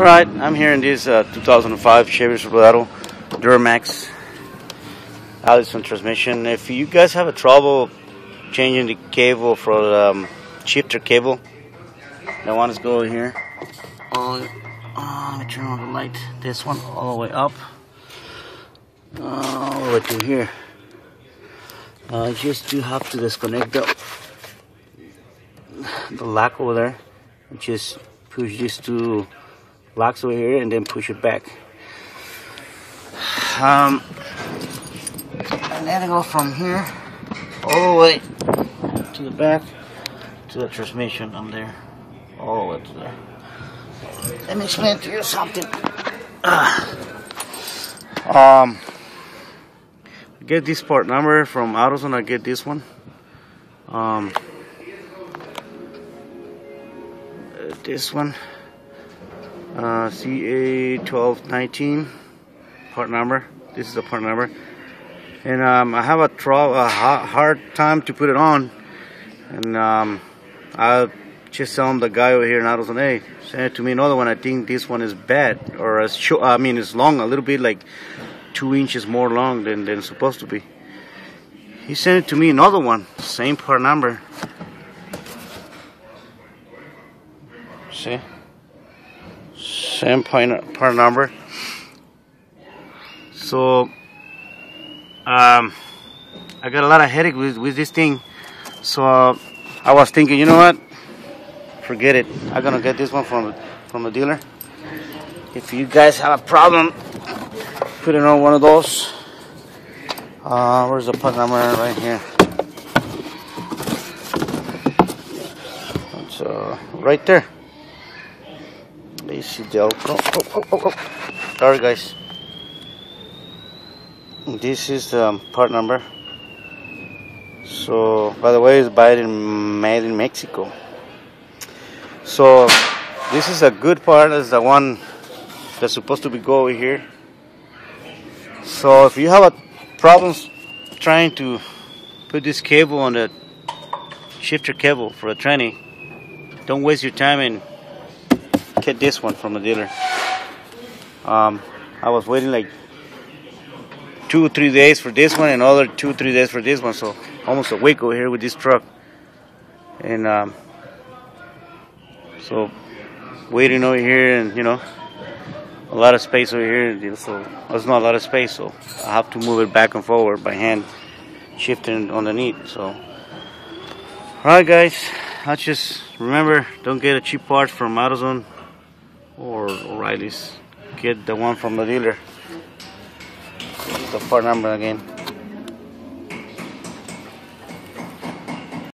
Alright, I'm here in this uh, 2005 Chevy Silverado Duramax Allison transmission. If you guys have a trouble changing the cable for the um, shifter cable, the one is go here. Oh, oh, let me turn on the light. This one all the way up, all the way to here. Uh, just you have to disconnect the the lock over there. Just push these two locks over here and then push it back. Um, and then go from here all the way to the back to the transmission on there, all the way to there. Let me explain to you something. Uh, um, get this part number from AutoZone. I get this one. Um, this one uh, CA1219 part number. This is the part number. And um, I have a, a hard time to put it on. And um, I just tell him the guy over here in AutoZone, hey, send it to me another one. I think this one is bad. Or as short, I mean, it's long, a little bit like two inches more long than, than supposed to be. He sent it to me another one, same part number. See? Same point, part number. So, um, I got a lot of headache with, with this thing. So, uh, I was thinking, you know what? Forget it. I'm gonna get this one from from a dealer. If you guys have a problem, put it on one of those. Uh, where's the part number right here? It's uh, right there. AC Delco. Oh, oh, oh. Sorry, guys. This is the part number. So, by the way, it's made in, made in Mexico. So, this is a good part. Is the one that's supposed to be go over here. So, if you have a problems trying to put this cable on the shifter cable for a tranny, don't waste your time and get this one from the dealer. Um, I was waiting like two three days for this one and other two three days for this one so almost a week over here with this truck. And um, so waiting over here and you know a lot of space over here so there's not a lot of space so I have to move it back and forward by hand shifting underneath so. Alright guys I just remember don't get a cheap part from AutoZone or O'Reilly's. Get the one from the dealer. The part number again.